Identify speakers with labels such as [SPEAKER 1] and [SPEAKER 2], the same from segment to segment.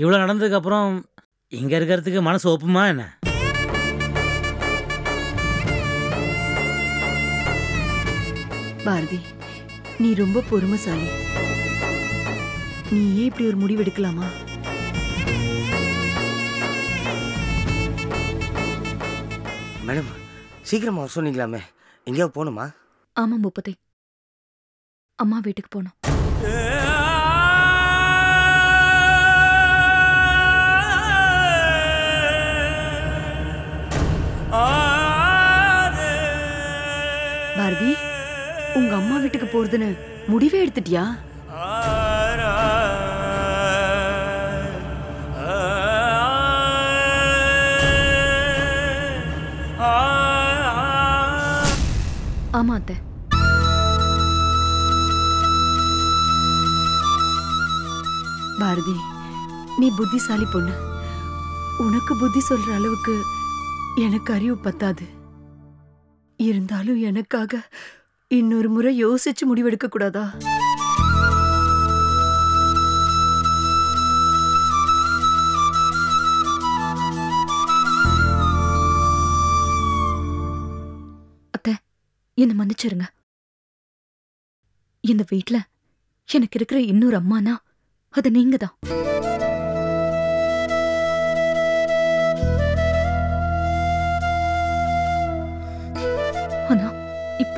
[SPEAKER 1] இவ்வளோ நடந்ததுக்கப்புறம் இங்கே இருக்கிறதுக்கு மனசு ஒப்புமா என்ன?
[SPEAKER 2] பாரதி நீ ரொம்ப பொறுமைசாலி. நீயே இப்படி ஒரு முடிவு எடுக்கலாமா?
[SPEAKER 3] மேடம் சீக்கிரமா வர சொன்னீங்களாமே. எங்கேயாவது போகணுமா?
[SPEAKER 4] ஆமா பூபதி அம்மா வீட்டுக்கு போனோம்
[SPEAKER 2] வீட்டுக்கு போறதுன்னு முடிவே எடுத்துட்டியா?
[SPEAKER 4] ஆமா அத்தை.
[SPEAKER 2] பாரதி நீ புத்திசாலி பொண்ணு. உனக்கு புத்தி சொல்ற அளவுக்கு எனக்கு அறிவு பத்தாது. இருந்தாலும் எனக்காக இன்னொரு முறை யோசிச்சு முடிவெடுக்க கூடாதா?
[SPEAKER 4] அத்தை என்னை மன்னிச்சிருங்க. இந்த வீட்ல எனக்கு இருக்கிற இன்னொரு அம்மானா அது நீங்க தான்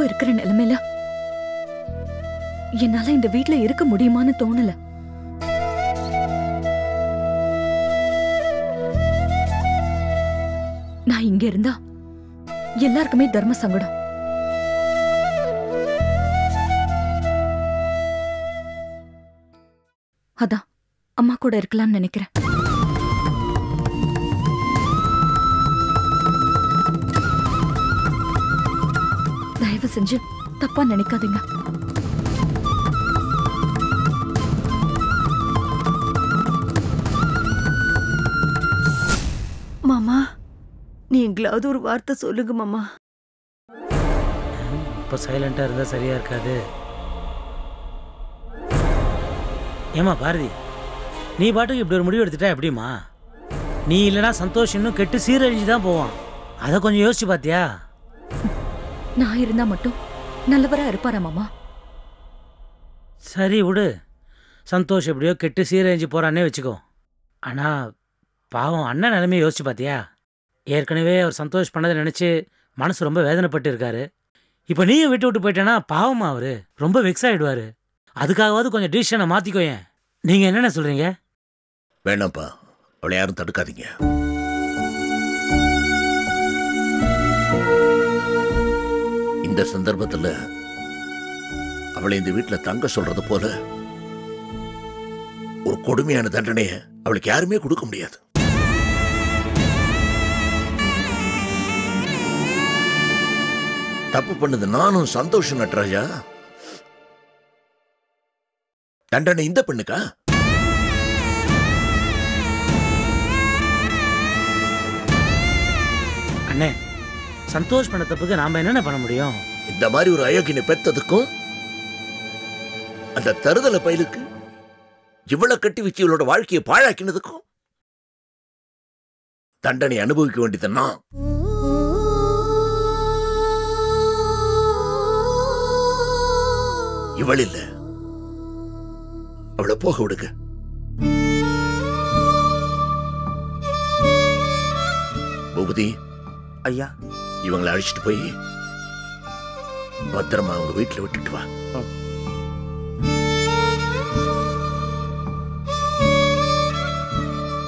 [SPEAKER 4] இப்போ இருக்கிற நிலைமையில என்னால இந்த வீட்ல இருக்க முடியுமான்னு தோணல. நான் இங்க இருந்தா எல்லாருக்குமே தர்ம சங்கடம். அதான் அம்மா கூட இருக்கலாம்னு நினைக்கிறேன். தயவு செஞ்சு தப்பா நினைக்காதீங்க.
[SPEAKER 2] மாமா நீங்களாவது ஒரு வார்த்தை சொல்லுங்க மாமா.
[SPEAKER 1] இப்போ சைலண்டாக இருந்தால் சரியாக இருக்காது. ஏமா பாரதி நீ பாட்டுக்கு இப்படி ஒரு முடிவு எடுத்துட்டா எப்படிம்மா? நீ இல்லைனா சந்தோஷ் இன்னும் கெட்டு சீரழிஞ்சு தான் போவான். அதை கொஞ்சம் யோசிச்சு பார்த்தியா
[SPEAKER 4] நான் இருந்தா மட்டும் நல்லவரா இருப்பாரா மாமா?
[SPEAKER 1] சரி விடு. சந்தோஷ் எப்படியோ கெட்டு சீரழிஞ்சு போறானே வச்சுக்கோ. ஆனால் பாவம் அண்ணன் நிலைமையை யோசிச்சு பார்த்தியா ஏற்கனவே அவர் சந்தோஷ் பண்ணதை நினச்சி மனசு ரொம்ப வேதனைப்பட்டு இருக்காரு இப்போ நீயும் விட்டு விட்டு போயிட்டேன்னா பாவமா அவரு? ரொம்ப வெக்ஸ் ஆயிடுவாரு. அதுக்காகவாவது கொஞ்சம் டிசிஷனை மாற்றிக்கோயேன் நீங்கள் என்னென்ன சொல்கிறீங்க
[SPEAKER 5] வேணாம்ப்பா. அவளை யாரும் தடுக்காதீங்க. இந்த சந்தர்ப்பத்தில் அவளை இந்த வீட்டுல தங்க சொல்றது போல ஒரு கொடுமையான தண்டனையை அவளுக்கு யாருமே கொடுக்க முடியாது. தப்பு பண்ணது நானும் சந்தோஷம் நட்ராஜா தண்டனை இந்த பெண்ணுக்கா?
[SPEAKER 1] அண்ணே சந்தோஷ் பண்ண தப்புக்கு நாம் என்னென்ன பண்ண முடியும்?
[SPEAKER 5] இந்த மாதிரி ஒரு அயோக்கியனை பெத்ததுக்கும் அந்த தருதல பயலுக்கு இவ்வளவு கட்டி வச்சு இவளோட வாழ்க்கையை பாழாக்கினதுக்கும் தண்டனை அனுபவிக்க வேண்டியது நான் இவள் இல்ல. அவளை போக விடுங்க. பூபதி.
[SPEAKER 3] ஐயா.
[SPEAKER 5] இவங்களை அழைச்சிட்டு போய் பத்திரமா அவங்க வீட்டுல விட்டுட்டு வா.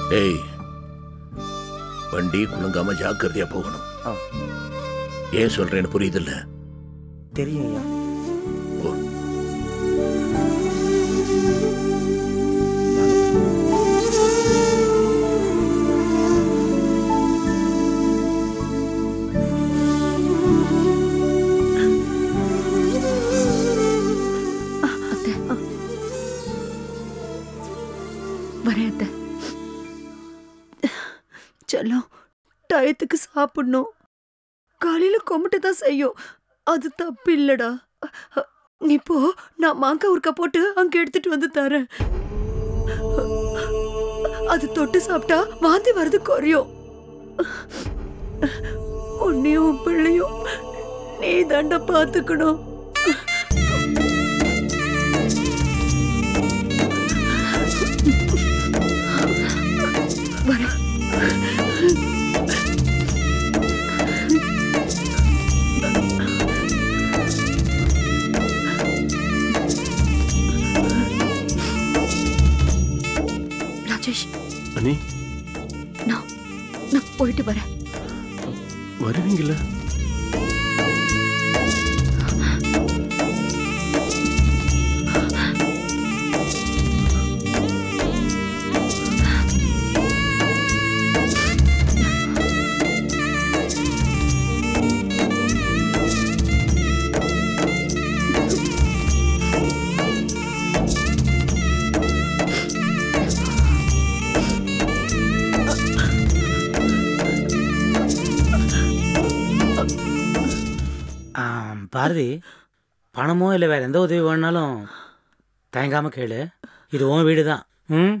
[SPEAKER 5] டேய் வண்டி குலுங்காம ஜாக்கிரதையா போகணும். ஏன் சொல்றேன்னு புரியுதுல்ல?
[SPEAKER 3] தெரியும்
[SPEAKER 2] சாப்பிடணும். காலையில் கொம்பிட்டு தான் செய்யும். அது தப்பு இல்லடா நீ போ நான் மாங்காய் ஊறுக்காய் போட்டு அங்கே எடுத்துட்டு வந்து தரேன். அது தொட்டு சாப்பிட்டா வாந்தி வர்றது குறையும். உன்னையும் பிள்ளையும் நீ தாண்டா பாத்துக்கணும்.
[SPEAKER 4] வரேன்.
[SPEAKER 6] அண்ணி
[SPEAKER 4] நான் நான் போயிட்டு வரேன்.
[SPEAKER 6] வருவீங்களா
[SPEAKER 1] பாரதி பணமோ இல்லை வேற எந்த உதவி வேணாலும் தயங்காம கேளு. இது உன் வீடு தான் ம்?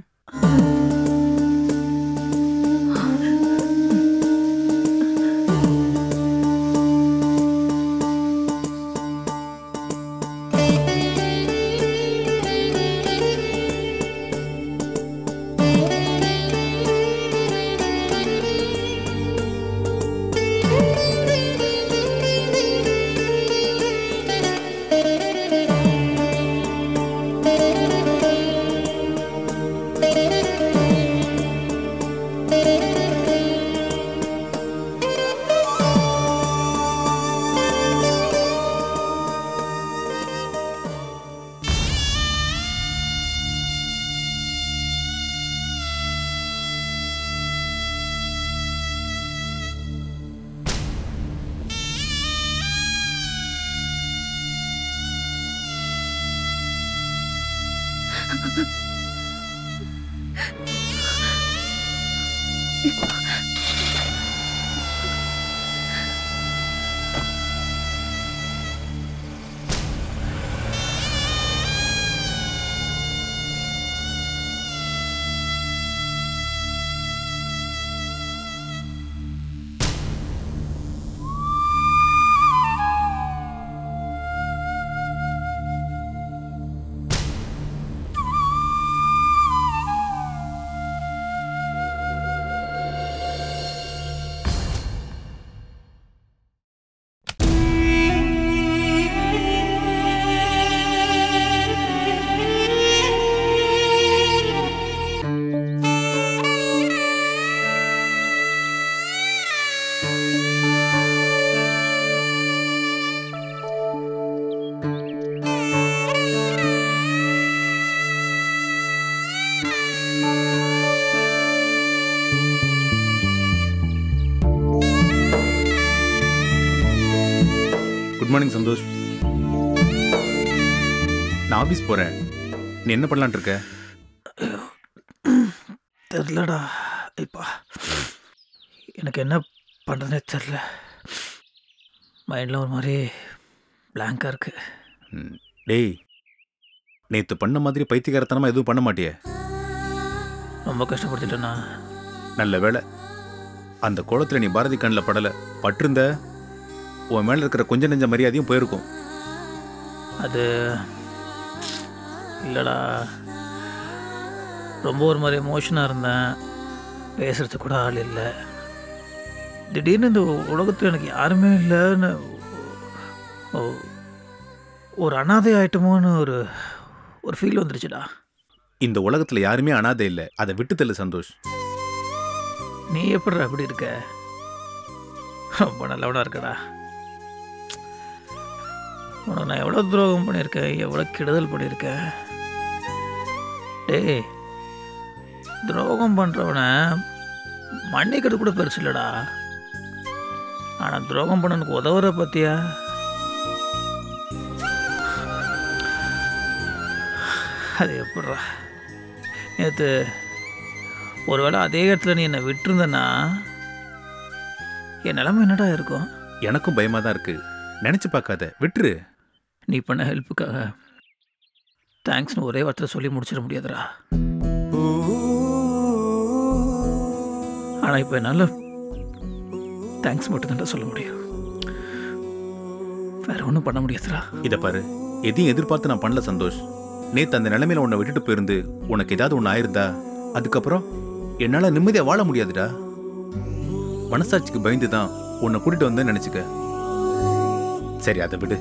[SPEAKER 7] 啊 啊 ஆஃபீஸ் போகிறேன் நீ என்ன பண்ணலான்ட்டு இருக்க?
[SPEAKER 8] தெரிலடா. இப்பா. எனக்கு என்ன பண்ணுறதுனே தெரில. மைண்டில் ஒரு மாதிரி பிளாங்காக இருக்கு.
[SPEAKER 7] ம், டேய் நேற்று பண்ண மாதிரி பைத்தியகாரத்தனமாக எதுவும் பண்ண மாட்டியே?
[SPEAKER 8] ரொம்ப கஷ்டப்படுத்திட்டேண்ணா
[SPEAKER 7] நல்ல வேளை. அந்த கோலத்தில் நீ பாரதி கண்ணில் படலை. பட்டிருந்த உன் மேலே இருக்கிற கொஞ்ச நெஞ்ச மரியாதையும் போயிருக்கும்.
[SPEAKER 8] அது இல்லைடா. ரொம்ப ஒரு மாதிரி எமோஷனாக இருந்தேன். பேசுகிறதுக்கு கூட ஆள் இல்லை. திடீர்னு இந்த உலகத்தில் எனக்கு யாருமே இல்லைன்னு ஒரு அனாதை ஆயிட்டமோன்னு ஒரு ஒரு ஃபீல் வந்துருச்சுடா.
[SPEAKER 7] இந்த உலகத்தில் யாருமே அனாதை இல்லை. அதை விட்டு தள்ளு சந்தோஷ்.
[SPEAKER 8] நீ எப்படிடா இப்படி இருக்க? ரொம்ப நல்லவனா இருக்கடா. உனக்கு நான் எவ்வளோ துரோகம் பண்ணியிருக்கேன் எவ்வளோ கெடுதல் பண்ணியிருக்கேன். டேய் துரோகம் பண்ணுறவனை மன்னிக்கிறது கூட பெருசு இல்லைடா. ஆனால் துரோகம் பண்ணனுக்கு உதவுற பத்தியா? அது எப்படிடா? நேற்று ஒருவேளை அதே இடத்துல நீ என்னை விட்டுருந்தனா என் நிலைமை என்னடா இருக்கும்?
[SPEAKER 7] எனக்கும் பயமாக தான் இருக்கு. நினச்சி பார்க்காத. விட்டுரு.
[SPEAKER 8] நீ பண்ண ஹெல்ப்புக்காக தேங்க்ஸ்னு ஒரே வார்த்தை சொல்லி முடிச்சிட முடியாதுடா. ஆனால் இப்போ என்னால் தேங்க்ஸ் மட்டும்தான்டா சொல்ல முடியும். வேற ஒன்றும் பண்ண முடியாதுடா.
[SPEAKER 7] இதை பாரு எதையும் எதிர்பார்த்து நான் பண்ணல சந்தோஷ். நேற்று அந்த நிலைமையில உன்னை விட்டுட்டு போயிருந்து உனக்கு ஏதாவது ஒன்று ஆயிருந்தா அதுக்கப்புறம் என்னால் நிம்மதியாக வாழ முடியாதுடா. மனசாட்சிக்கு பயந்து தான் உன்னை கூட்டிகிட்டு வந்தேன்னு நினச்சிக்க. சரி அதை விடு.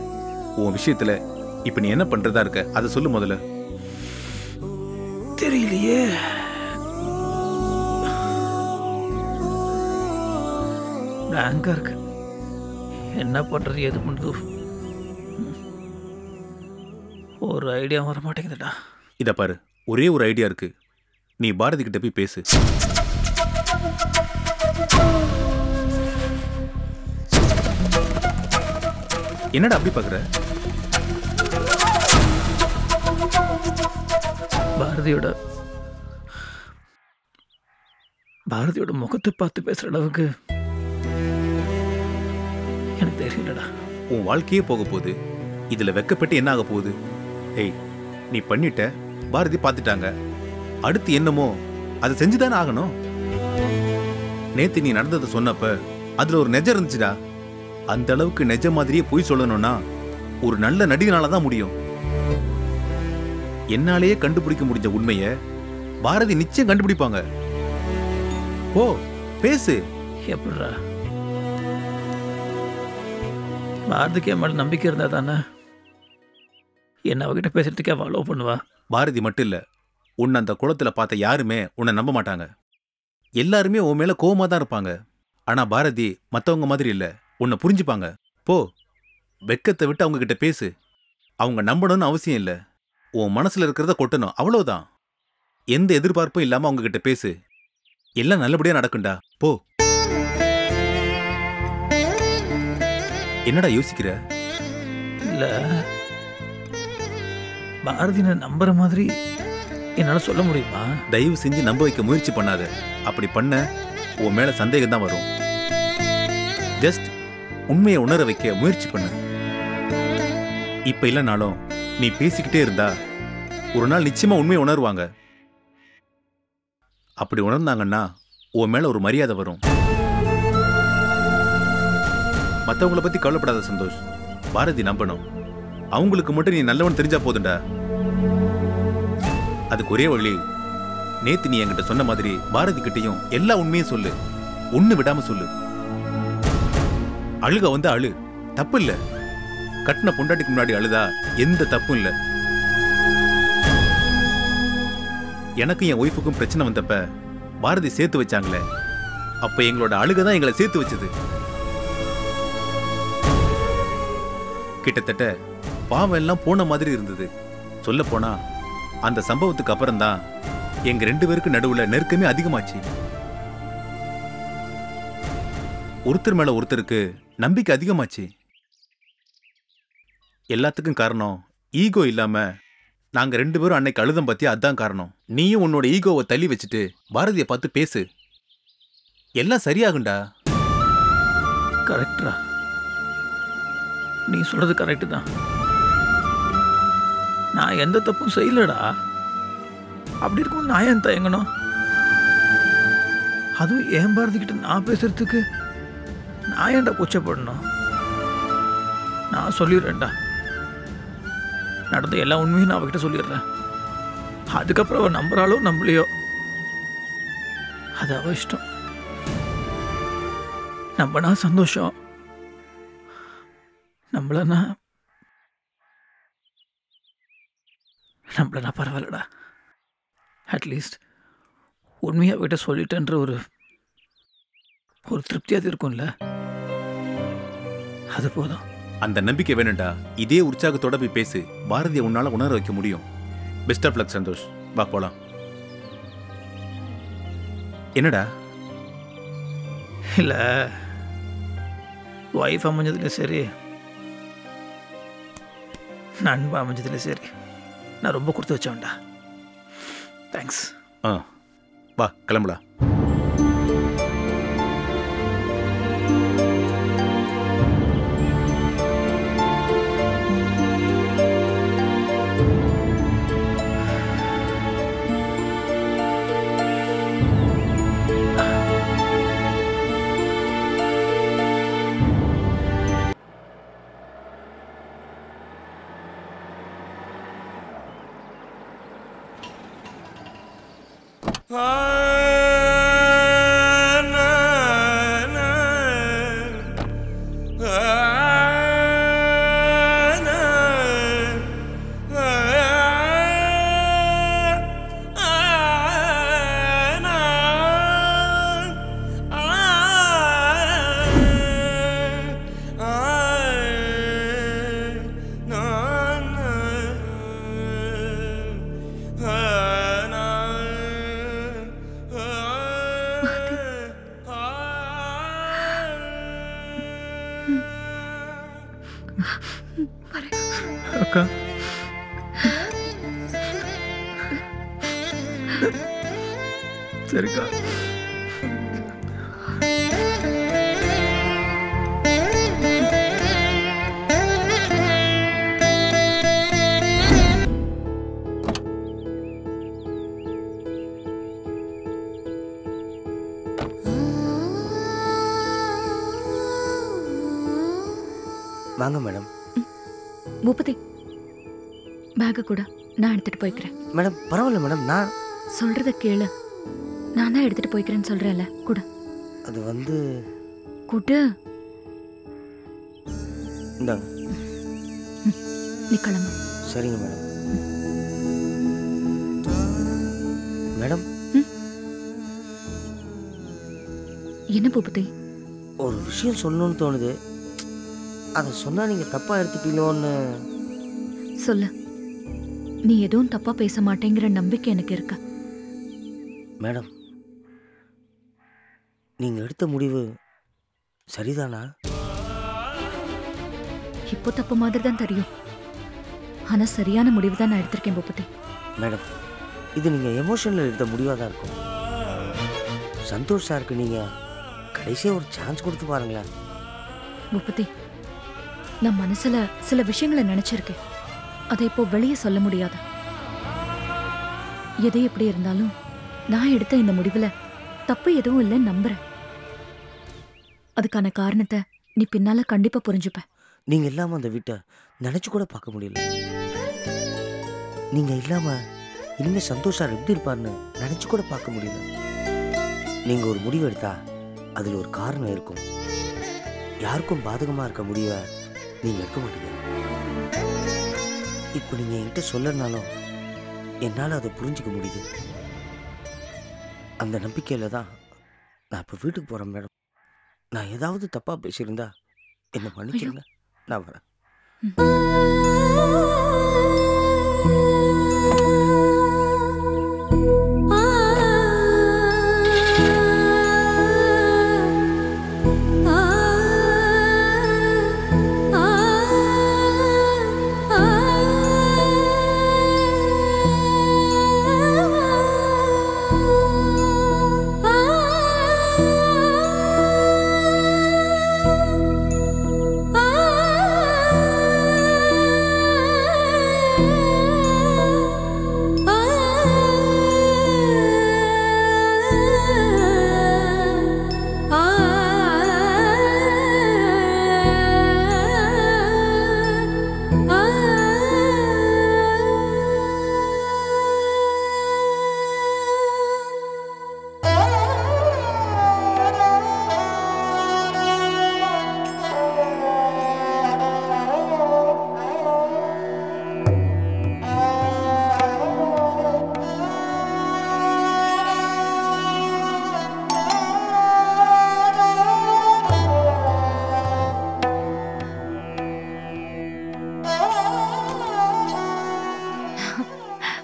[SPEAKER 7] உன் விஷயத்தில் இப்ப நீ என்ன பண்றதா இருக்க? அதை சொல்லு முதல்ல.
[SPEAKER 8] தெரியலையே. பிளாங்கா இருக்கு என்ன பண்றது எது பண்றது. ஒரு ஐடியா வர மாட்டேங்குதுடா
[SPEAKER 7] இத பாரு ஒரே ஒரு ஐடியா இருக்கு. நீ பாரதி கிட்ட போய் பேசு. என்னடா அப்படி பாக்குற?
[SPEAKER 8] பாரதியோட பாரதியோட முகத்தை பார்த்து பேசுற அளவுக்கு எனக்கு தெரியலடா
[SPEAKER 7] உன் வாழ்க்கையே போக போகுது. இதுல வெக்கப்பட்டு என்ன ஆக போகுது? ஏய் நீ பண்ணிட்ட பாரதி பார்த்துட்டாங்க. அடுத்து என்னமோ அதை செஞ்சுதானே ஆகணும். நேத்து நீ நடந்ததை சொன்னப்ப அதுல ஒரு நெஜம் இருந்துச்சுடா. அந்த அளவுக்கு நெஜ மாதிரியே பொய் சொல்லணும்னா ஒரு நல்ல நடிகனால தான் முடியும். என்னாலேயே கண்டுபிடிக்க முடிஞ்ச உண்மைய பாரதி நிச்சயம் கண்டுபிடிப்பாங்க. ஓ பேசு.
[SPEAKER 8] எப்படிடா பாரதிக்கு என் மேல நம்பிக்கை இருந்தா தானே? என்ன அவகிட்ட பேசுறதுக்கே அவள் அலோவ் பண்ணுவா?
[SPEAKER 7] பாரதி மட்டும் இல்ல உன்னை அந்த குளத்துல பார்த்த யாருமே உன்னை நம்ப மாட்டாங்க. எல்லாருமே உன் மேல கோவமா தான் இருப்பாங்க. ஆனா பாரதி மத்தவங்க மாதிரி இல்ல உன்னை புரிஞ்சுப்பாங்க. போ வெக்கத்தை விட்டு அவங்க கிட்ட பேசு. அவங்க நம்பணும்னு அவசியம் இல்ல. உன் மனசுல இருக்கிறத கொட்டணும். அவ்வளவுதான். எந்த எதிர்பார்ப்பும் இல்லாம அவங்க கிட்ட பேசு. எல்லாம் நல்லபடியா நடக்கும்டா. போ. என்னடா யோசிக்கிற?
[SPEAKER 8] இல்ல. பாரதி நான் நம்புற மாதிரி என்னால சொல்ல முடியுமா?
[SPEAKER 7] தயவு செஞ்சு நம்ப வைக்க முயற்சி பண்ணாத. அப்படி பண்ண உன் மேல சந்தேகம் தான் வரும். ஜஸ்ட் உண்மையை உணர வைக்க முயற்சி பண்ணு. இப்ப இல்லைனாலும் நீ பேசிக்கிட்டே இருந்தா ஒரு நாள் நிச்சயமா உண்மையை உணர்வாங்க. அப்படி உணர்ந்தாங்கன்னா உன் மேல ஒரு மரியாதை வரும். மத்தவங்கள பத்தி கவலைப்படாத சந்தோஷ் பாரதி நம்பணும். அவங்களுக்கு மட்டும் நீ நல்லவன் தெரிஞ்சா போதுண்டா அதுக்கு ஒரே வழி நேத்து நீ என்கிட்ட சொன்ன மாதிரி பாரதி கிட்டையும் எல்லா உண்மையும் சொல்லு. ஒண்ணு விடாம சொல்லு. அழுக வந்து அழு. தப்பு இல்ல. கட்டின பொண்டாட்டிக்கு முன்னாடி அழுதா எந்த தப்பும் இல்ல. எனக்கும் என் ஒய்ஃபுக்கும் பிரச்சனை வந்தப்ப பாரதி சேர்த்து வச்சாங்களே அப்ப எங்களோட அழுகை தான் எங்களை சேர்த்து வச்சது. கிட்டத்தட்ட பாவம் எல்லாம் போன மாதிரி இருந்தது. சொல்ல போனா அந்த சம்பவத்துக்கு அப்புறம் தான் எங்க ரெண்டு பேருக்கு நடுவுல நெருக்கமே அதிகமாச்சு. ஒருத்தர் மேல ஒருத்தருக்கு நம்பிக்கை அதிகமாச்சு. எல்லாத்துக்கும் காரணம் ஈகோ இல்லாம நாங்க ரெண்டு பேரும் அன்னைக்கு அழுதம் பத்தி அதான் காரணம். நீயும் உன்னோட ஈகோவை தள்ளி வச்சுட்டு பாரதியை பார்த்து பேசு. எல்லாம் சரியாகுண்டா
[SPEAKER 8] கரெக்டா நீ சொல்றது கரெக்டு தான். நான் எந்த தப்பும் செய்யலடா. அப்படி இருக்கும் நான் ஏன் தயங்கணும்? அதுவும் ஏன் பாரதிக்கிட்ட நான் பேசுறதுக்கு? நான் ஏன்டா கூச்சப்படணும்? நான் சொல்லிடுறேன்டா. நடந்த எல்லா உண்மையும் நான் அவகிட்ட சொல்லிடுறேன். அதுக்கப்புறம் அவள் நம்புறாளோ நம்பலையோ அது அவ இஷ்டம். நம்பனா சந்தோஷம். நம்மளனா நம்மளனா பரவாயில்லடா. அட்லீஸ்ட் உண்மையாக அவகிட்ட சொல்லிட்டேன்ற ஒரு ஒரு திருப்தியாக இருக்கும்ல. அது போதும்.
[SPEAKER 7] அந்த நம்பிக்கை வேணும்டா. இதே உற்சாகத்தோட போய் பேசு. பாரதியை உன்னால உணர வைக்க முடியும். Best of luck Santhosh. வா போலாம். என்னடா?
[SPEAKER 8] இல்லை. ஒய்ஃப் அமைஞ்சதுல சரி நண்பன் அமைஞ்சதுல சரி. நான் ரொம்ப கொடுத்து வச்சவன்டா. தேங்க்ஸ்
[SPEAKER 7] ஆ. வா கிளம்பலாம் I
[SPEAKER 8] அக்கா சரிக்கா
[SPEAKER 3] வாங்க மேடம்.
[SPEAKER 4] பூபதி பேக்கை கூட நான் எடுத்துட்டு போய்க்கிறேன்.
[SPEAKER 3] மேடம் பரவாயில்ல மேடம் நான்
[SPEAKER 4] சொல்றத கேளு. நான் தான் எடுத்துட்டு போய்க்கிறேன்னு சொல்றேன்ல கூட.
[SPEAKER 3] அது வந்து
[SPEAKER 4] கூட்டு
[SPEAKER 3] இந்தாங்க.
[SPEAKER 4] நீ கிளம்பு.
[SPEAKER 3] சரிங்க மேடம். மேடம்
[SPEAKER 4] என்ன பூபதி?
[SPEAKER 3] ஒரு விஷயம் சொல்லணும்னு தோணுது. அதை சொன்னால் நீங்கள் தப்பாக எடுத்துப்பீங்களோன்னு
[SPEAKER 4] சொல்லு. நீ எதுவும் தப்பா பேச மாட்டேங்கிற நம்பிக்கை எனக்கு இருக்கு?
[SPEAKER 3] மேடம் நீங்கள் எடுத்த முடிவு சரிதானா?
[SPEAKER 4] இப்போ தப்பு மாதிரி தான் தெரியும். ஆனா சரியான முடிவு தான் நான் எடுத்திருக்கேன் பூபதி.
[SPEAKER 3] மேடம் இது நீங்கள் எமோஷனில் எடுத்த முடிவாக தான் இருக்கும். சந்தோஷ் சாருக்கு நீங்கள் கடைசியாக ஒரு சான்ஸ் கொடுத்து பாருங்களேன்.
[SPEAKER 4] பூபதி நான் மனசுல சில விஷயங்களை நினைச்சிருக்கேன். அதை இப்போ வெளியே சொல்ல முடியாது. எது எப்படி இருந்தாலும் நான் எடுத்த இந்த முடிவுல தப்பு எதுவும் இல்லைன்னு நம்புறேன். அதுக்கான காரணத்தை நீ பின்னால கண்டிப்பா புரிஞ்சுப்ப.
[SPEAKER 3] நீங்க இல்லாம அந்த வீட்டை நினைச்சு கூட பார்க்க முடியல. நீங்க இல்லாம இனிமே சந்தோஷா எப்படி இருப்பார்னு நினைச்சு கூட பார்க்க முடியல. நீங்க ஒரு முடிவு எடுத்தா அதில் ஒரு காரணம் இருக்கும். யாருக்கும் பாதகமாக இருக்க முடிவை நீங்கள் எடுக்க மாட்டீங்க. இப்போ நீங்கள் என்கிட்ட சொல்லனாலும் என்னால் அதை புரிஞ்சுக்க முடியுது. அந்த நம்பிக்கையில் தான் நான் இப்போ வீட்டுக்கு போகிறேன் மேடம். நான் ஏதாவது தப்பாக பேசியிருந்தா என்னை மன்னிச்சிருங்க. நான் வரேன்.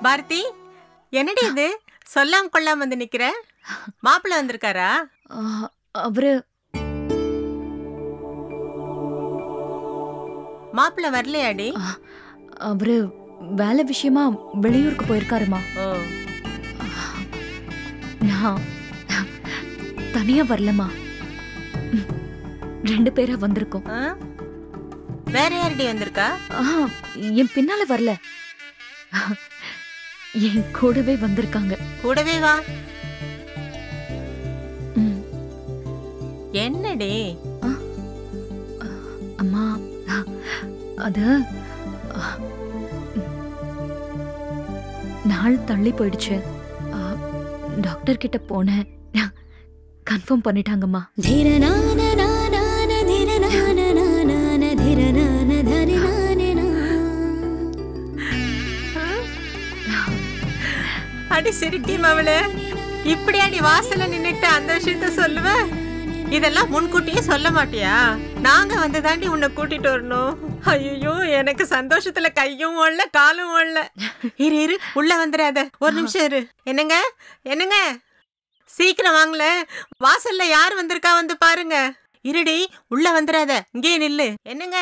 [SPEAKER 9] பாரதி என்னடி இது? சொல்லாம கொள்ளாம வந்து நிக்கிற? மாப்பிள்ளை வந்திருக்காரா?
[SPEAKER 4] அவரு
[SPEAKER 9] மாப்பிள்ளை வரலையாடி?
[SPEAKER 4] அவரு வேலை விஷயமா வெளியூருக்கு போயிருக்காருமா. நான் தனியா வரலமா. ரெண்டு பேரா வந்திருக்கோம்?
[SPEAKER 9] வேற யாரடி வந்திருக்கா?
[SPEAKER 4] என் பின்னால வரல. என் கூடவே வந்திருக்காங்க.
[SPEAKER 9] கூடவே வா. என்னடி?
[SPEAKER 4] அம்மா ஆ, அது நாள் தள்ளி போயிடுச்சு. டாக்டர் கிட்ட போனேன். கன்ஃபார்ம் பண்ணிட்டாங்கம்மா.
[SPEAKER 9] அடி சிரிட்டி மவளே இப்படி அடி வாசல்ல நின்னுட்டு அந்த விஷயத்த சொல்லுவ? இதெல்லாம் முன்கூட்டியே சொல்ல மாட்டியா? நாங்க வந்து தாண்டி உன்னை கூட்டிட்டு வரணும். ஐயோ எனக்கு சந்தோஷத்துல கையும் ஓடல காலும் ஓடல. இரு இரு உள்ள வந்துடாத. ஒரு நிமிஷம் இரு. என்னங்க? என்னங்க? சீக்கிரம் வாங்கல வாசல்ல யார் வந்திருக்கா வந்து பாருங்க. இருடி உள்ள வந்துடாத. இங்கே நில்லு. என்னங்க?